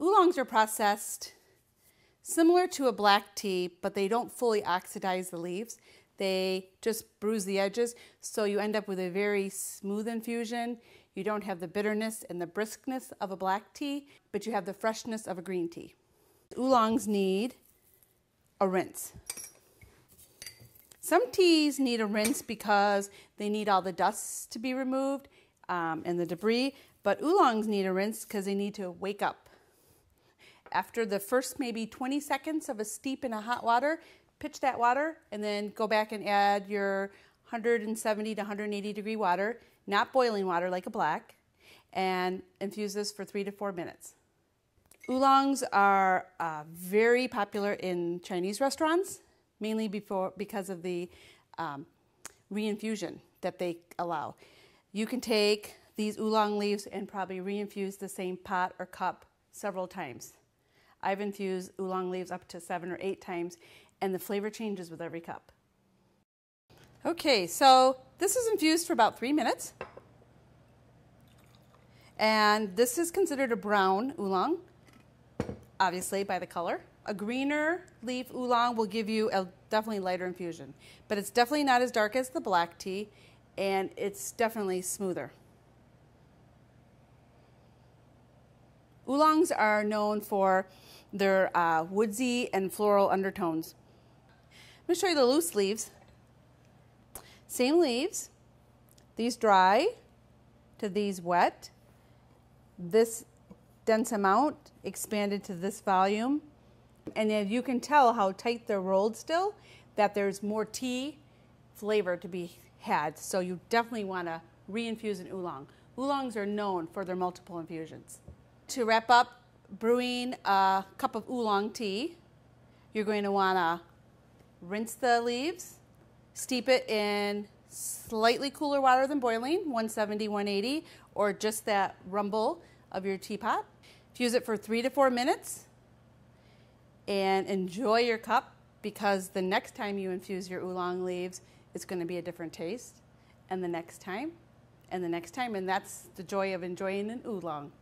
Oolongs are processed similar to a black tea, but they don't fully oxidize the leaves. They just bruise the edges, so you end up with a very smooth infusion. You don't have the bitterness and the briskness of a black tea, but you have the freshness of a green tea. Oolongs need a rinse. Some teas need a rinse because they need all the dust to be removed um, and the debris, but oolongs need a rinse because they need to wake up. After the first maybe 20 seconds of a steep in a hot water, pitch that water and then go back and add your 170 to 180 degree water, not boiling water like a black, and infuse this for three to four minutes. Oolongs are uh, very popular in Chinese restaurants, mainly before, because of the um, reinfusion that they allow. You can take these oolong leaves and probably reinfuse the same pot or cup several times. I've infused oolong leaves up to seven or eight times, and the flavor changes with every cup. Okay, so this is infused for about three minutes. And this is considered a brown oolong obviously by the color. A greener leaf oolong will give you a definitely lighter infusion, but it's definitely not as dark as the black tea, and it's definitely smoother. Oolongs are known for their uh, woodsy and floral undertones. I'm going to show you the loose leaves. Same leaves. These dry to these wet. This dense amount expanded to this volume. And you can tell how tight they're rolled still, that there's more tea flavor to be had. So you definitely want to reinfuse an oolong. Oolongs are known for their multiple infusions. To wrap up brewing a cup of oolong tea, you're going to want to rinse the leaves, steep it in slightly cooler water than boiling, 170, 180, or just that rumble of your teapot. Fuse it for three to four minutes and enjoy your cup because the next time you infuse your oolong leaves, it's going to be a different taste. And the next time, and the next time, and that's the joy of enjoying an oolong.